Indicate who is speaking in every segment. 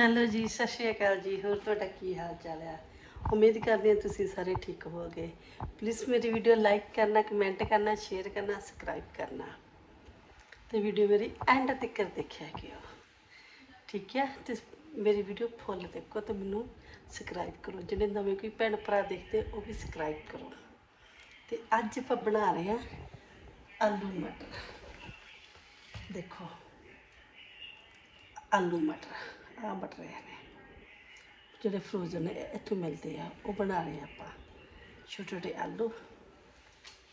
Speaker 1: Hello ਜੀ, ਸਤਿ ਸ਼੍ਰੀ ਅਕਾਲ ਜੀ। ਹੋਰ ਤੁਹਾਡਾ ਕੀ ਹਾਲ ਚਾਲ ਆ? ਉਮੀਦ ਕਰਦੇ ਹਾਂ ਤੁਸੀਂ ਸਾਰੇ ਠੀਕ ਹੋਵੋਗੇ। ਪਲੀਜ਼ ਮੇਰੀ ਵੀਡੀਓ ਲਾਈਕ ਕਰਨਾ ਕਮੈਂਟ ਕਰਨਾ ਸ਼ੇਅਰ ਕਰਨਾ ਸਬਸਕ੍ਰਾਈਬ ਕਰਨਾ। ਤੇ ਵੀਡੀਓ ਮੇਰੀ ਐਂਡ ਤੱਕ ਦੇਖਿਆ ਕਿਓ ਠੀਕ ਹੈ ਤੇ ਮੇਰੀ ਵੀਡੀਓ ਫੁੱਲ ਦੇਖੋ ਤੇ ਮੈਨੂੰ ਸਬਸਕ੍ਰਾਈਬ ਕਰੋ। ਜਿਹੜੇ ਨਵੇਂ ਕੋਈ ਭੈਣ ਭਰਾ ਦੇਖਦੇ, ਉਹ ਵੀ ਸਬਸਕ੍ਰਾਈਬ ਕਰੋ। ਤੇ ਅੱਜ ਆਪਾਂ ਬਣਾ ਰਹੇ ਹਾਂ ਆਲੂ ਮਟਰ। ਦੇਖੋ। ਆਲੂ ਮਟਰ। ਆ ਮਟਰ ਨੇ। ਜਿਹੜੇ ਫਰੋਜ਼ਨ ਨੇ ਇੱਥੋਂ ਮਿਲਦੇ ਆ, ਉਹ ਬਣਾ ਰਹੇ ਆਪਾਂ। ਛੋਟੇ ਛੋਟੇ ਆਲੂ।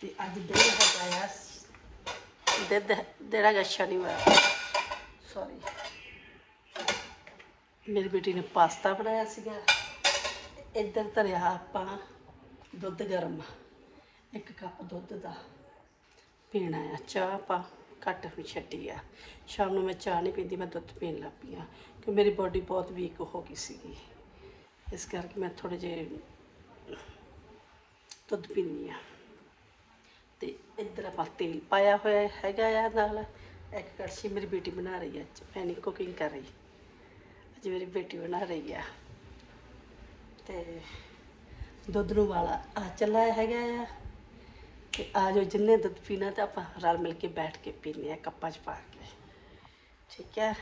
Speaker 1: ਤੇ ਅੱਜ ਦਿਨ ਹੈਗਾ ਆ ਦਿਨ ਦਿਨ ਸ਼ਨੀਵਾਰ। ਸੌਰੀ ਮੇਰੀ ਬੇਟੀ ਨੇ ਪਾਸਤਾ ਬਣਾਇਆ ਸੀਗਾ। ਇੱਧਰ ਧਰਿਆ ਆਪਾਂ ਦੁੱਧ ਗਰਮ। ਇੱਕ ਕੱਪ ਦੁੱਧ ਦਾ। ਪੀਣਾ ਆ ਚਾਹ ਆਪਾਂ ਘੱਟ ਛੱਡੀ ਆ। ਸ਼ਾਮ ਨੂੰ ਮੈਂ ਚਾਹ ਨਹੀਂ ਪੀਂਦੀ, ਮੈਂ ਦੁੱਧ ਪੀਣ ਲੱਗ ਪਈ ਆ। ਕਿ ਮੇਰੀ ਬਾਡੀ ਬਹੁਤ ਵੀਕ ਹੋ ਗਈ ਸੀਗੀ। ਇਸ ਕਰਕੇ ਮੈਂ ਥੋੜੇ ਜਿਹੇ ਦੁੱਧ ਪੀਂਦੀ ਆ ਤੇ ਇੱਧਰ ਆਪਾਂ ਤੇਲ ਪਾਇਆ ਹੋਇਆ ਹੈਗਾ ਆ ਨਾਲ। ਇੱਕ ਕੜਛੀ ਮੇਰੀ ਬੇਟੀ ਬਣਾ ਰਹੀ ਹੈ ਅੱਜ ਮੈਂ ਨਹੀਂ ਕੁਕਿੰਗ ਕਰ ਰਹੀ। ਅੱਜ ਮੇਰੀ ਬੇਟੀ ਬਣਾ ਰਹੀ ਆ। ਤੇ ਦੁੱਧ ਨੂੰ ਵਾਲਾ ਆ ਚੱਲਾ ਹੈਗਾ ਆ। ਤੇ ਆ ਜੋ ਜਿੰਨੇ ਦੁੱਧ ਪੀਣਾ ਤਾਂ ਆਪਾਂ ਰਲ ਮਿਲ ਕੇ ਬੈਠ ਕੇ ਪੀਨੇ ਆ ਕੱਪਾਂ 'ਚ ਪਾ ਕੇ। ਠੀਕ ਹੈ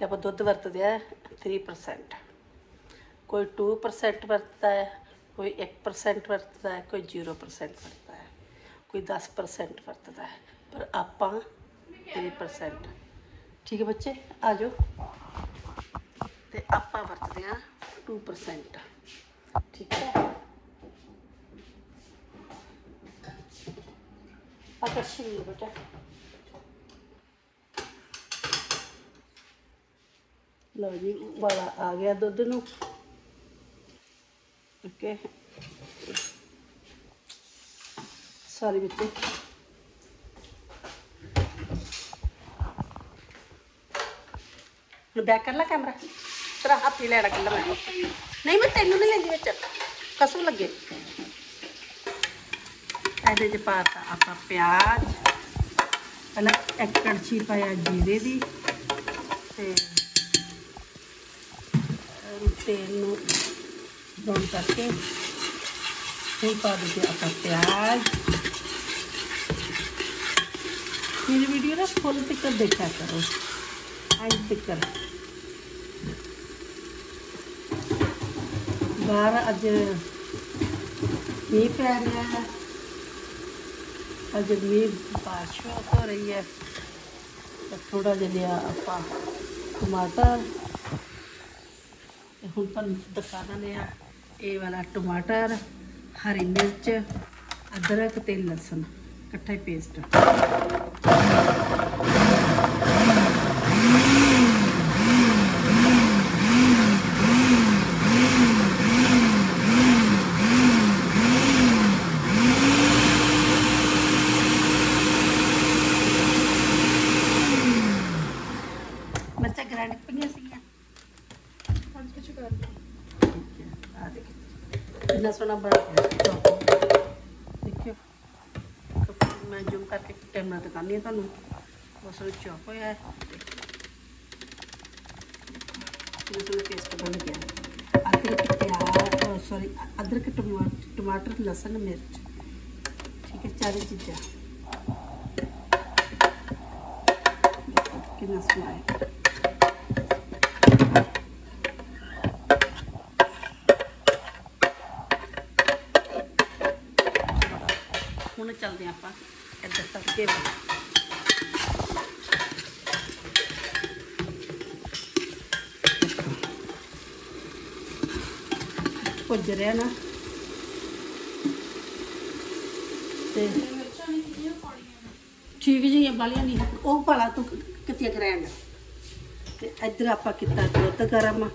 Speaker 1: ਤੇ ਆਪਾਂ ਦੁੱਧ ਵਰਤਦੇ ਆ 3% ਕੋਈ 2% ਵਰਤਦਾ ਹੈ, ਕੋਈ 1% ਵਰਤਦਾ ਹੈ, ਕੋਈ 0% ਵਰਤਦਾ ਹੈ, ਕੋਈ 10% ਵਰਤਦਾ ਹੈ, ਪਰ ਆਪਾਂ 3% ਠੀਕ ਹੈ ਬੱਚੇ, ਆ ਜਾਓ। ਤੇ ਆਪਾਂ ਵਰਤਦੇ ਆ 2% ਠੀਕ ਹੈ। ਆਕਰਸ਼ੀ ਬੇਟਾ। ਲਓ ਜੀ, ਵਾਲਾ ਆ ਗਿਆ ਦੁੱਧ ਨੂੰ। ਓਕੇ ਸਾਰੀ ਬੱਚੇ। ਹੁਣ ਬੈਕ ਕਰ ਲੈ ਕੈਮਰਾ ਤੇਰਾ ਹੱਥ ਹੀ ਲੈਣਾ ਕੱਲਾ ਮੈਂ। ਨਹੀਂ, ਮੈਂ ਤੈਨੂੰ ਨਹੀਂ ਲੈਂਦੀ ਵਿੱਚ। ਕਸਮ ਲੱਗੇ। ਇਹਦੇ ਚ ਪਾਤਾ ਆਪਾਂ ਪਿਆਜ਼। ਪਹਿਲਾਂ ਇੱਕ ਕੜਛੀ ਪਾਇਆ ਜੀਰੇ ਦੀ। ਤੇ ਤੇਲ ਨੂੰ ਬਰਾਉਨ ਕਰਕੇ ਫਿਰ ਪਾ ਦਿੱਤੇ ਆਪਾਂ ਪਿਆਜ਼ ਮੇਰੀ ਵੀਡੀਓ ਨਾ ਫੁੱਲ ਤੱਕ ਦੇਖਿਆ ਕਰੋ ਐਂਡ ਤੱਕ ਬਾਹਰ ਅੱਜ ਮੀਂਹ ਪੈ ਰਿਹਾ ਹੈ ਅੱਜ ਮੀਂਹ ਬਾਰਿਸ਼ ਹੋ ਰਹੀ ਹੈ ਤੇ ਥੋੜਾ ਜਿਹਾ ਲਿਆ ਆਪਾਂ ਟਮਾਟਰ ਤੇ ਹੁਣ ਤੁਹਾਨੂੰ ਦਿਖਾਣਾ ਲਿਆ ਇਹ ਵਾਲਾ ਟਮਾਟਰ ਹਰੀ ਮਿਰਚ ਅਦਰਕ ਤੇ ਲਸਣ। ਇਕੱਠਾ ਪੇਸਟ ਮਿਰਚਾਂ ਗ੍ਰਾਈਂਡ ਪਈਆਂ ਸੀਗੀਆਂ
Speaker 2: ਅੱਜ ਕੁਝ ਕਰ ਲਓ
Speaker 1: ਠੀਕ ਹੈ ਆ ਦੇਖੋ ਕਿੰਨਾ ਸੋਹਣਾ ਬਣ ਗਿਆ ਚੌਕ ਦੇਖਿਓ ਕਫੀ ਮੈਂ ਜ਼ੂਮ ਕਰਕੇ ਕੈਮਰਾ ਹਾਂ ਤੁਹਾਨੂੰ ਬਹੁਤ ਸੋਹਣਾ ਚੌਕ ਹੋਇਆ ਹੈ। ਕਿੰਨਾ ਪੇਸਟ ਬਣ ਗਿਆ। ਅਦਰਕ ਪਿਆਜ਼ ਸੌਰੀ ਅਦਰਕ ਟਮਾਟਰ, ਲਸਣ, ਮਿਰਚ। ਠੀਕ ਹੈ, ਚਾਰੇ ਚੀਜ਼ਾਂ। ਕਿੰਨਾ ਸੋਹਣਾ ਹੈ। ਹੁਣ ਚੱਲਦੇ ਹਾਂ ਆਪਾਂ ਇੱਧਰ ਤੱਕੇ ਵੱਲ। ਭੁੱਜ ਰਿਹਾ ਨਾ ਤੇ
Speaker 2: ਮਿਰਚਾਂ ਨਹੀਂ ਕਿੰਨੀਆਂ ਪਾਉਣੀਆਂ ਨੇ
Speaker 1: ਠੀਕ ਜੀ ਇਹ ਵਾਲੀਆਂ ਨਹੀਂ ਉਹ ਪਾਲਾ ਤੂੰ ਕਿਤੇ ਗ੍ਰੈਂਡ ਤੇ ਇੱਧਰ ਆਪਾਂ ਕੀਤਾ ਦੁੱਧ ਗਰਮ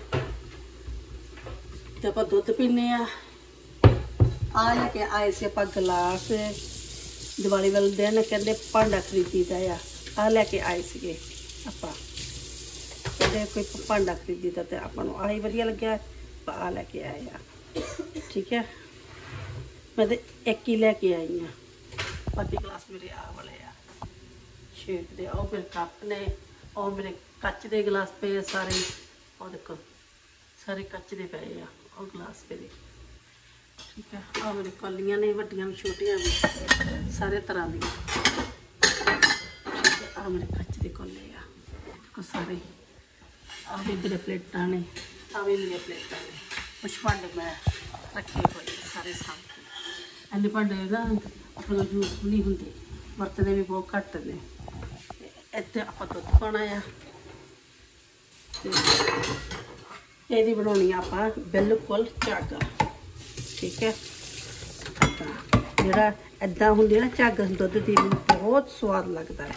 Speaker 1: ਤੇ ਆਪਾਂ ਦੁੱਧ ਪੀਨੇ ਆ ਆ ਲੈ ਕੇ ਆਏ ਸੀ ਆਪਾਂ ਗਲਾਸ ਦੀਵਾਲੀ ਵਾਲੇ ਦਿਨ ਕਹਿੰਦੇ ਭਾਂਡਾ ਖਰੀਦੀਦਾ ਆ ਆ ਲੈ ਕੇ ਆਏ ਸੀਗੇ ਆਪਾਂ ਕਹਿੰਦੇ ਕੋਈ ਭਾਂਡਾ ਖਰੀਦੀਦਾ ਤੇ ਆਪਾਂ ਨੂੰ ਆਹੀ ਵਧੀਆ ਲੱਗਿਆ ਆ ਲੈ ਕੇ ਆਏ ਆ ਠੀਕ ਹੈ? ਮੈਂ ਤੇ ਇੱਕ ਹੀ ਲੈ ਕੇ ਆਈ ਆ ਬਾਕੀ ਗਲਾਸ ਮੇਰੇ ਆ ਵਾਲੇ ਆ। ਸ਼ੇਕ ਦੇ, ਉਹ ਮੇਰੇ ਕੱਪ ਨੇ, ਉਹ ਮੇਰੇ ਕੱਚ ਦੇ ਗਲਾਸ ਪਏ ਆ ਸਾਰੇ। ਉਹ ਦੇਖੋ, ਸਾਰੇ ਕੱਚ ਦੇ ਪਏ ਆ, ਉਹ ਗਲਾਸ ਮੇਰੇ। ਠੀਕ ਹੈ ਆ ਮੇਰੇ ਕੌਲੀਆਂ ਨੇ, ਵੱਡੀਆਂ ਵੀ, ਛੋਟੀਆਂ ਵੀ, ਸਾਰੇ ਤਰ੍ਹਾਂ ਦੀਆਂ। ਆ ਮੇਰੇ ਕੱਚ ਦੇ ਕੋਲੇ ਆ। ਦੇਖੋ ਸਾਰੇ ਆ ਵੀ ਮੇਰੇ ਪਲੇਟਾਂ ਨੇ ਆ ਵੀ ਮੇਰੀਆਂ ਪਲੇਟਾਂ ਨੇ। ਕੁਛ ਭਾਂਡੇ ਮੈਂ ਰੱਖੇ ਹੋਏ ਸਾਰੇ ਸਾਹਮਣੇ ਇੰਨੇ ਭਾਂਡੇ ਨਾ ਆਪਣੇ ਕੋਲ ਯੂਜ਼ ਨਹੀਂ ਹੁੰਦੇ, ਵਰਤਦੇ ਵੀ ਬਹੁਤ ਘੱਟ ਨੇ। ਇੱਥੇ ਆਪਾਂ ਦੁੱਧ ਪਾਉਣਾ ਆ। ਇਹਦੀ ਬਣਾਉਣੀ ਆਪਾਂ ਬਿਲਕੁਲ ਝੱਗ। ਠੀਕ ਹੈ? ਜਿਹੜਾ ਐਦਾਂ ਹੁੰਦੀ ਹੈ ਨਾ ਝੱਗ, ਦੁੱਧ ਦੀ ਮੈਨੂੰ ਬਹੁਤ ਸਵਾਦ ਲੱਗਦਾ।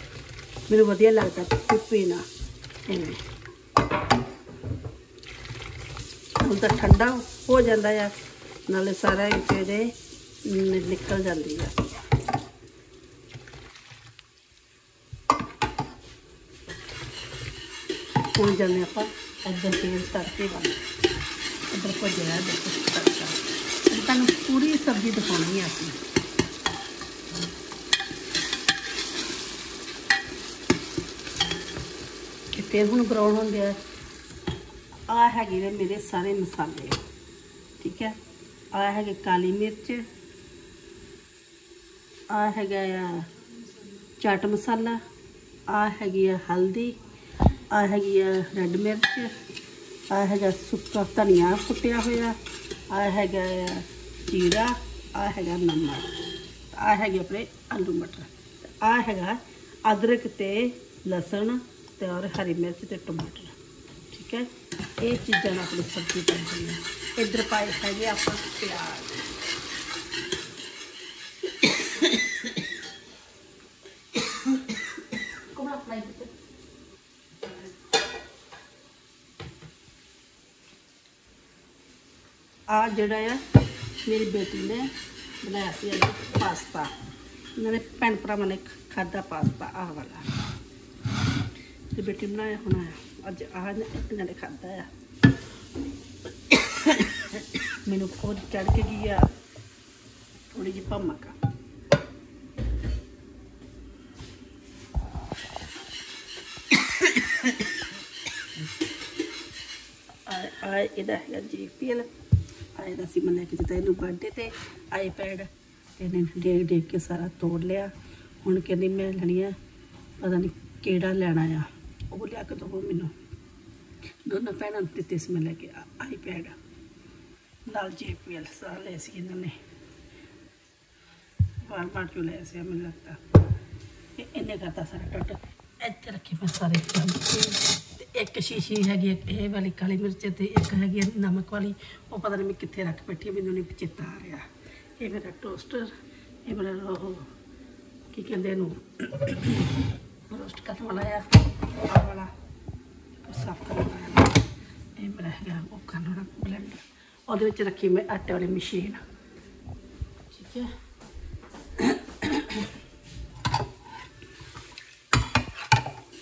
Speaker 1: ਮੈਨੂੰ ਵਧੀਆ ਲੱਗਦਾ ਤੇ ਪੀਣਾ ਐਵੇਂ। ਹੁਣ ਤਾਂ ਠੰਡਾ ਹੋ ਜਾਂਦਾ ਆ, ਨਾਲੇ ਸਾਰਾ ਵਿੱਚ ਇਹਦੇ ਨਿਕਲ ਜਾਂਦੀ ਆ। ਹੁਣ ਜਾਂਦੇ ਆਪਾਂ ਇੱਧਰ ਤੇਲ ਤੜਕੇ ਵੱਲ। ਇੱਧਰ ਭੁੱਜਿਆ, ਇੱਧਰ ਤੜਕਾ। ਤੁਹਾਨੂੰ ਪੂਰੀ ਸਬਜ਼ੀ ਦਿਖਾਉਣੀ ਆ ਅਸੀਂ। ਇਹ ਤੇਲ ਹੁਣ ਬਰਾਉਨ ਹੋ ਗਿਆ। ਆ ਹੈਗੇ ਨੇ ਮੇਰੇ ਸਾਰੇ ਮਸਾਲੇ। ਠੀਕ ਹੈ? ਆ ਹੈਗੇ ਕਾਲੀ ਮਿਰਚ। ਆ ਹੈਗਾ ਆ ਚਾਟ ਮਸਾਲਾ। ਆ ਹੈਗੀ ਆ ਹਲਦੀ। ਆ ਹੈਗੀ ਆ ਰੈੱਡ ਮਿਰਚ। ਆ ਹੈਗਾ ਸੁੱਕਾ ਧਨੀਆ ਕੁੱਟਿਆ ਹੋਇਆ। ਆ ਹੈਗਾ ਆ ਜੀਰਾ। ਆ ਹੈਗਾ ਨਮਕ। ਆ ਹੈਗੇ ਆਪਣੇ ਆਲੂ ਮਟਰ। ਆ ਹੈਗਾ ਅਦਰਕ ਤੇ ਲਸਣ ਤੇ ਔਰ ਹਰੀ ਮਿਰਚ ਤੇ ਟਮਾਟਰ। ਠੀਕ ਹੈ? ਇਹ ਚੀਜ਼ਾਂ ਨਾਲ ਆਪਣੀ ਸਬਜ਼ੀ ਬਣਦੀ ਹੈ। ਇੱਧਰ ਪਾਏ ਹੈਗੇ ਆਪਾਂ ਪਿਆਜ਼। ਆ ਜਿਹੜਾ ਆ ਮੇਰੀ ਬੇਟੀ ਨੇ ਬਣਾਇਆ ਸੀ ਅੱਜ ਪਾਸਤਾ। ਇਹਨਾਂ ਨੇ ਭੈਣ ਭਰਾਵਾਂ ਨੇ ਖਾਦਾ ਪਾਸਤਾ ਆਹ ਵਾਲਾ। ਤੇ ਬੇਟੀ ਬਣਾਇਆ ਹੋਣਾ ਹੈ ਅੱਜ ਆਹ ਨੇ ਇਹਨਾਂ ਨੇ ਖਾਦਾ ਆ। ਮੈਨੂੰ ਖੁਦ ਚੜ ਕੇ ਗਈ ਆ ਥੋੜੀ ਜਿਹੀ ਭਮਕ ਆ। ਇਹਦਾ ਹੈਗਾ ਜੀਪੀਐਲ ਆਏ ਦਾ ਸੀ ਮੈਂ ਕਿ ਕੇ ਦਿੱਤਾ ਇਹਨੂੰ ਬਰਥਡੇ ਤੇ ਆਈਪੈਡ ਇਹਨੇ ਡੇਗ ਡੇਗ ਕੇ ਸਾਰਾ ਤੋੜ ਲਿਆ। ਹੁਣ ਕਹਿੰਦੀ ਮੈਂ ਲੈਣੀ ਆ, ਪਤਾ ਨਹੀਂ ਕਿਹੜਾ ਲੈਣਾ ਆ। ਉਹ ਲਿਆ ਕੇ ਦਿਓ ਮੈਨੂੰ। ਦੋਨੋਂ ਭੈਣਾਂ ਨੂੰ ਦਿੱਤੇ ਸੀ ਮੈਂ ਲੈ ਕੇ ਆਈਪੈਡ ਨਾਲ ਜੀਪੀਐਲ ਸਾਰਾ ਲੈ ਸੀ ਇਹਨਾਂ ਨੇ। ਬਾਰ ਚੋਂ ਲਿਆ ਸੀ, ਮੈਨੂੰ ਲੱਗਦਾ। ਇਹ ਇਹਨੇ ਕਰਤਾ ਸਾਰਾ ਟੁੱਟ। ਇੱਥੇ ਰੱਖੇ ਮੈਂ ਸਾਰੇ ਤੇ ਇੱਕ ਸ਼ੀਸ਼ੀ ਹੈਗੀ ਇਹ ਵਾਲੀ ਕਾਲੀ ਮਿਰਚ ਤੇ ਇੱਕ ਹੈਗੀ ਆ ਨਮਕ ਵਾਲੀ। ਉਹ ਪਤਾ ਨਹੀਂ ਮੈਂ ਕਿੱਥੇ ਰੱਖ ਬੈਠੀ ਮੈਨੂੰ ਨਹੀਂ ਚੇਤਾ ਆ ਰਿਹਾ। ਇਹ ਮੇਰਾ ਟੋਸਟਰ ਇਹ ਮੇਰਾ ਉਹ, ਕੀ ਕਹਿੰਦੇ ਇਹਨੂੰ? ਰੋਸਟ ਕਰਨ ਵਾਲਾ ਆ ਆਹ ਵਾਲਾ ਸਾਫ਼ ਕਰਨ ਵਾਲਾ ਇਹ ਮੇਰਾ ਹੈਗਾ ਉਹ ਕਰਨ ਵਾਲਾ ਬਲੈਂਡਰ ਉਹਦੇ ਵਿੱਚ ਰੱਖੀ ਮੈਂ ਆਟੇ ਵਾਲੀ ਮਸ਼ੀਨ। ਠੀਕ ਹੈ।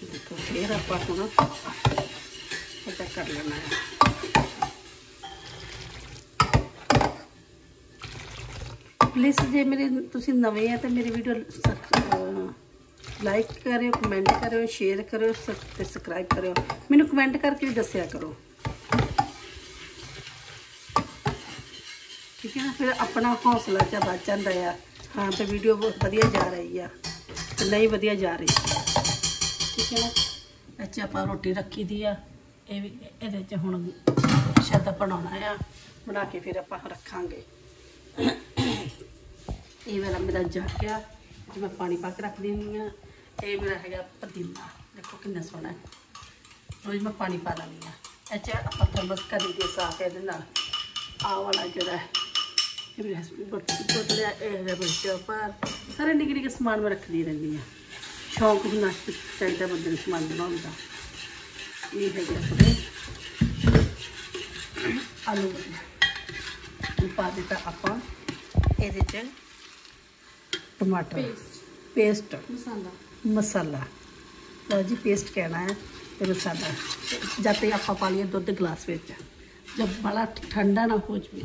Speaker 1: ਦੇਖੋ ਫੇਰ ਆਪਾਂ ਹੁਣ ਇੱਦਾਂ ਕਰ ਲੈਣਾ ਹੈ। ਪਲੀਜ਼ ਜੇ ਮੇਰੇ ਤੁਸੀਂ ਨਵੇਂ ਆ ਤਾਂ ਮੇਰੀ ਵੀਡੀਓ ਲਾਈਕ ਕਰਿਓ ਕਮੈਂਟ ਕਰਿਓ ਸ਼ੇਅਰ ਕਰਿਓ ਤੇ ਸਬਸਕ੍ਰਾਈਬ ਕਰਿਓ। ਮੈਨੂੰ ਕਮੈਂਟ ਕਰਕੇ ਵੀ ਦੱਸਿਆ ਕਰੋ। ਠੀਕ ਹੈ ਨਾ? ਫਿਰ ਆਪਣਾ ਹੌਸਲਾ ਚ ਵੱਧ ਜਾਂਦਾ ਆ। ਹਾਂ, ਤੇ ਵੀਡੀਓ ਬਹੁਤ ਵਧੀਆ ਜਾ ਰਹੀ ਆ। ਤੇ ਨਹੀਂ ਵਧੀਆ ਜਾ ਰਹੀ। ਠੀਕ ਹੈ ਨਾ? ਅੱਛਾ ਆਪਾਂ ਰੋਟੀ ਰੱਖੀ ਦੀ ਆ। ਇਹ ਵੀ ਇਹਦੇ ਚ ਹੁਣ ਸ਼ਾਇਦ ਬਣਾਉਣਾ ਆ। ਬਣਾ ਕੇ ਫਿਰ ਆਪਾਂ ਰੱਖਾਂਗੇ। ਇਹ ਵਾਲਾ ਮੇਰਾ ਜਾਗਿਆ ਆ ਜੇ ਮੈਂ ਪਾਣੀ ਪਾ ਕੇ ਰੱਖ ਦਿੰਦੀ ਆ ਇਹ ਮੇਰਾ ਹੈਗਾ ਪੁਦੀਨਾ ਦੇਖੋ ਕਿੰਨਾ ਸੋਹਣਾ ਹੈ ਰੋਜ਼ ਮੈਂ ਪਾਣੀ ਪਾ ਲੈਂਦੀ ਆ ਅੱਛਾ ਆਪਾਂ ਥਰਮਸ ਕਰੀ ਦੇ ਸਾਫ਼ ਇਹਦੇ ਨਾਲ ਆਹ ਵਾਲਾ ਜਿਹੜਾ ਹੈ ਇਹ ਮੇਰਾ ਬੋਤਲਿਆ ਇਹ ਹੈ ਬੱਚਾ ਪਰ ਸਾਰੇ ਨਿੱਕੇ ਨਿੱਕੇ ਸਮਾਨ ਮੈਂ ਰੱਖਦੀ ਰਹਿੰਦੀ ਆ ਸ਼ੌਂਕ ਹੁੰਦਾ ਚਾਹੀਦਾ ਬੰਦੇ ਨੂੰ ਸਮਾਨ ਬਣਾਉਣ ਦਾ ਇਹ ਹੈਗੇ ਆਪਣੇ ਆਲੂ ਵਾਲੇ ਇਹ ਪਾ ਦਿੱਤਾ ਆਪਾਂ ਇਹਦੇ ਚ ਟਮਾਟਰ
Speaker 2: ਪੇਸਟ। ਮਸਾਲਾ।
Speaker 1: ਮਸਾਲਾ। ਲਓ ਜੀ ਪੇਸਟ ਕਹਿਣਾ ਹੈ ਤੇ ਮਸਾਲਾ। ਜਦ ਤੱਕ ਆਪਾਂ ਪਾ ਲਈਏ ਦੁੱਧ ਗਲਾਸ ਵਿੱਚ। ਜਦ ਬੜਾ ਠੰਡਾ ਨਾ ਹੋ ਜਾਵੇ।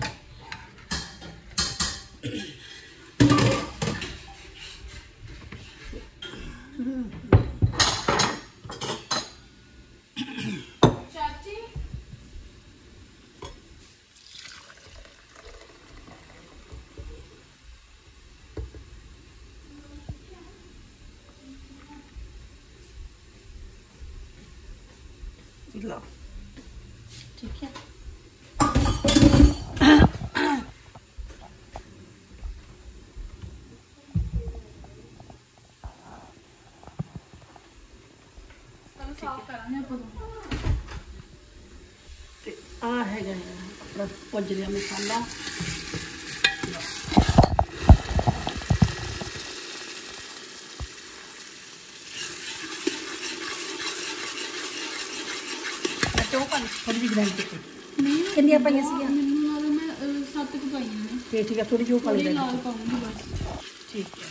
Speaker 1: ਲਓ ਠੀਕ ਹੈ ਤੇ ਆ ਹੈਗਾ ਆਪਣਾ ਪੁੱਜ ਲਿਆ ਮਸਾਲਾ। ਥੋੜੀ ਜਿਹੀ ਗ੍ਰਾਈਂਡ ਕੀਤੀ
Speaker 2: ਨਹੀਂ
Speaker 1: ਕਿੰਨੀਆਂ ਪਾਈਆਂ ਸੀਗੀਆਂ
Speaker 2: ਮੈਨੂੰ ਲੱਗਦਾ ਮੈਂ ਅਹ, ਸੱਤ ਕੁ ਪਾਈਆਂ ਨੇ।
Speaker 1: ਤੇ ਠੀਕ ਹੈ ਥੋੜੀ ਜਿਹੀ ਉਹ
Speaker 2: ਥੋੜੀ
Speaker 1: ਗ੍ਰਾਈਂਡ
Speaker 2: ਲਾਲ ਪਾਉਂਗੀ ਬਸ।
Speaker 1: ਠੀਕ ਹੈ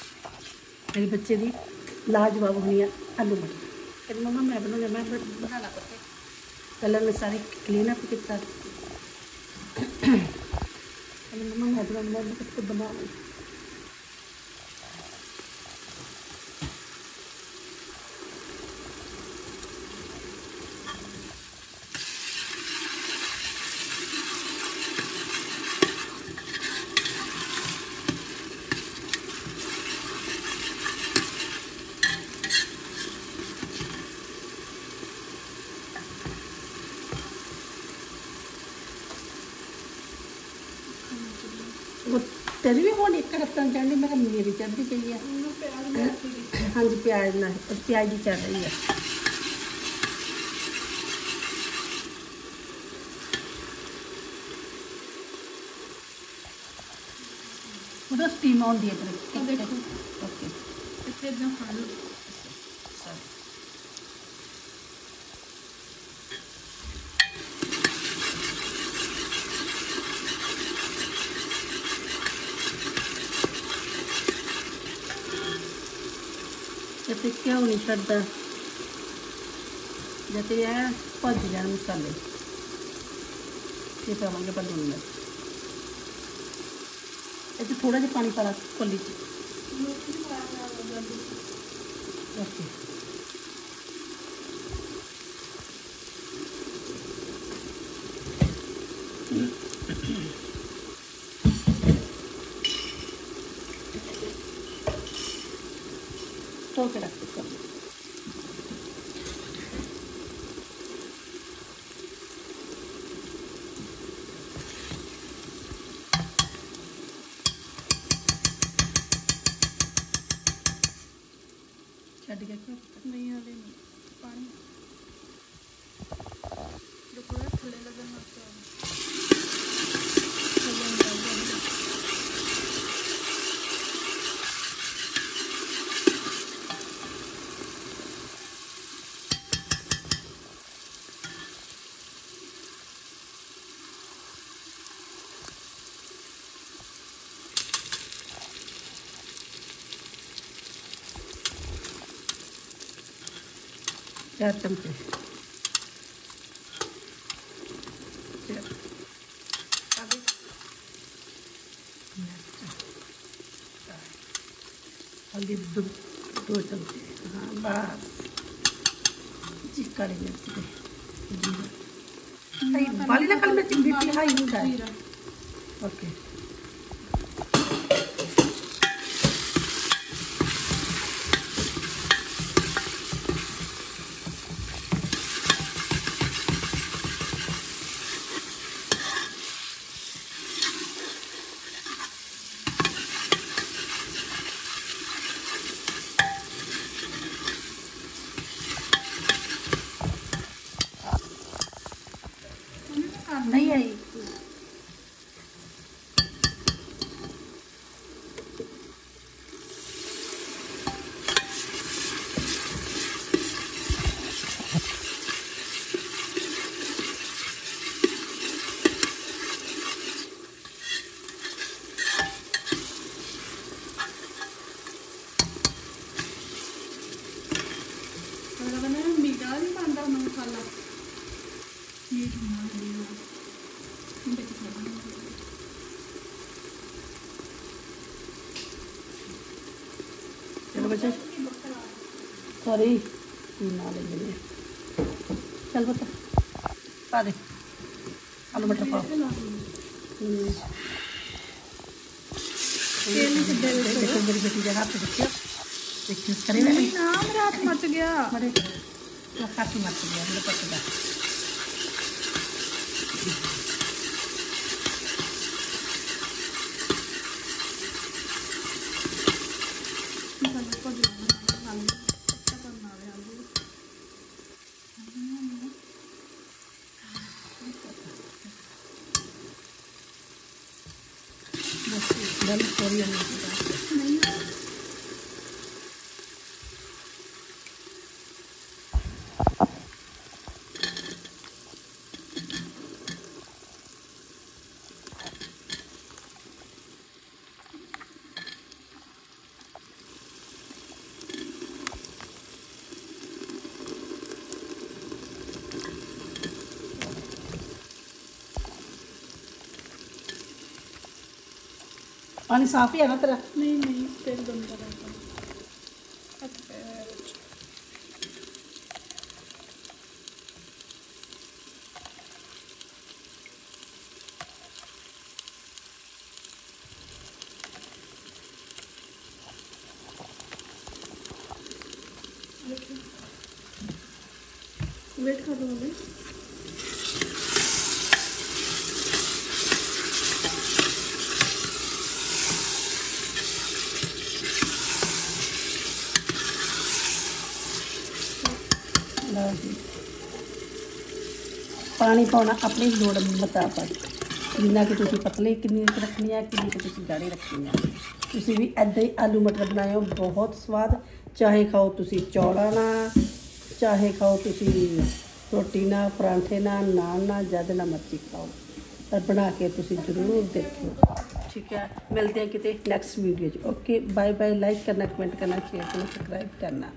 Speaker 1: ਮੇਰੇ ਬੱਚੇ ਦੀ ਲਾਜਵਾਬ ਹੋਣੀ ਆ ਆਲੂ ਮਟਰ। ਕਹਿੰਦੀ ਮਮਾ ਮੈਂ ਬਣਾਉਣਾ ਮੈਂ ਬਣਾ- ਬਣਾਉਣਾ ਪੱਤੇ। ਪਹਿਲਾਂ ਮੈਂ ਸਾਰੇ ਕਲੀਨ ਅਪ ਕੀਤਾ। ਕਹਿੰਦੀ ਮਮਾ ਮੈਂ ਬਣਾਉਣਾ ਮੈਂ ਕੁਝ ਬਣਾਉਣਾ ਉਹ ਤੇਰੀ ਵੀ ਹੁਣ ਇੱਕ ਰਫਤਾਰ ਚੜ੍ਹਨੀ ਮੈਂ ਕਿਹਾ ਮੇਰੀ ਚੜ੍ਹਦੀ ਪਈ ਆ
Speaker 2: ਉਹਨੂੰ ਪਿਆਜ਼ ਬਣਾ ਕੇ ਦੇ
Speaker 1: ਹਾਂਜੀ ਪਿਆਜ਼ ਨਾਲ ਉਹ ਪਿਆਜ਼ ਦੀ ਚੱਲ ਰਹੀ ਆ ਉਹਦਾ ਸਟੀਮ ਆਉਂਦੀ ਹੈ ਪਰ
Speaker 2: ਆਹ ਦੇਖੋ।
Speaker 1: ਓਕੇ
Speaker 2: ਇੱਥੇ ਇਦਾਂ ਫੜ ਲਓ
Speaker 1: ਤੇ ਨਹੀਂ ਛੱਡਦਾ? ਜਦ ਤੇ ਇਹ ਭੱਜ ਜਾਣ ਮਸਾਲੇ। ਤੇ ਪਾਵਾਂਗੇ ਆਪਾਂ ਲੂਣ ਮਿਰਚ ਇਹ 'ਚ ਥੋੜਾ ਜਿਹਾ ਪਾਣੀ ਪਾਲਾ ਕੋਲੀ ਚ। ਓਕੇ। ਧੋ ਕੇ ਰੱਖ। ਛੱਡ ਗਿਆ ਕਿ
Speaker 2: ਨਹੀਂ ਹਲੇ ਨਹੀਂ ਪਾਣੀ। ਦੇਖੋ ਥੱਲੇ ਲੱਗਣ ਲੱਗ ਪਿਆ ਥੱਲੇ ਨਿਕਲ ਗਿਆ
Speaker 1: ਚਾਰ ਚਮਚੇ ਹਲਦੀ ਦੋ ਚਮਚੇ ਬਸ ਮਿਰਚ ਬੀਪੀ ਹਾਈ
Speaker 2: ਜੀਰਾ
Speaker 1: ਓਕੇ
Speaker 2: ਉਹਨੇ ਤਾਂ ਕਰ
Speaker 1: ਨਹੀਂ ਆਈ
Speaker 2: ਅਗਲਾ ਕਹਿੰਦਾ ਨਾ ਮੀਠਾ ਨਹੀਂ ਪਾਉਂਦਾ ਉਹਨਾਂ ਮਸਾਲਾ ਮੀਠ ਨਾ ਦੇਣਾ ਇਹ ਦੇਖ ਸਕਦੇ
Speaker 1: ਚਲੋ ਬੱਚੇ ਸੌਰੀ ਕੀ ਨਾ ਲੈ ਜਨੇ ਚੱਲ ਬੱਤਾ ਪਾ ਦੇ। ਆਲੂ ਮਟਰ ਪਾ।
Speaker 2: ਤੇਲ ਵਿੱਚ।
Speaker 1: ਦੇਖੋ ਮੇਰੀ ਬੇਟੀ ਦੇ ਹੱਥ ਦੇਖਿਓ ਦੇਖਿਓ ਕਰੇ
Speaker 2: ਨਾ ਹੱਥ ਮੱਚ ਗਿਆ।
Speaker 1: ਮਰੇ। ਤਾਂ ਕਾਫੀ ਮੱਚ ਗਿਆ ਮੇਰੇ ਪੁੱਤ Dale
Speaker 2: por
Speaker 1: पानी साफ ही है ना तेरा
Speaker 2: नहीं नहीं तेल बंद कर वेट कर रहा हूँ मैं ਲਓ
Speaker 1: ਜੀ। ਪਾਣੀ ਪਾਉਣਾ ਆਪਣੀ ਲੋੜ ਮੁਤਾਬਕ ਜਿੰਨਾ ਕਿ ਤੁਸੀਂ ਪਤਲੇ ਕਿੰਨੀ ਕੁ ਰੱਖਣੀ ਹੈ ਕਿੰਨੀ ਕੁ ਤੁਸੀਂ ਗਾੜੇ ਰੱਖਣੀ ਹੈ ਤੁਸੀਂ ਵੀ ਐਦਾਂ ਹੀ ਆਲੂ ਮਟਰ ਬਣਾਇਓ, ਬਹੁਤ ਸਵਾਦ। ਚਾਹੇ ਖਾਓ ਤੁਸੀਂ ਚੌੜਾ ਨਾਲ, ਚਾਹੇ ਖਾਓ ਤੁਸੀਂ ਰੋਟੀ ਨਾਲ, ਪਰਾਂਠੇ ਨਾਲ, ਨਾਨ ਨਾਲ, ਜਦ ਨਾਲ ਮਰਜ਼ੀ ਖਾਓ। ਪਰ ਬਣਾ ਕੇ ਤੁਸੀਂ ਜ਼ਰੂਰ ਦੇਖਿਓ। ਠੀਕ ਹੈ, ਮਿਲਦੇ ਹਾਂ ਕਿਤੇ ਨੈਕਸਟ ਵੀਡੀਓ 'ਚ। ਓਕੇ ਬਾਏ ਬਾਏ ਲਾਈਕ ਕਰਨਾ ਕਮੈਂਟ ਕਰਨਾ ਸ਼ੇਅਰ ਕਰਨਾ ਸਬਸਕ੍ਰਾਈਬ ਕਰਨਾ।